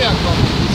やんか。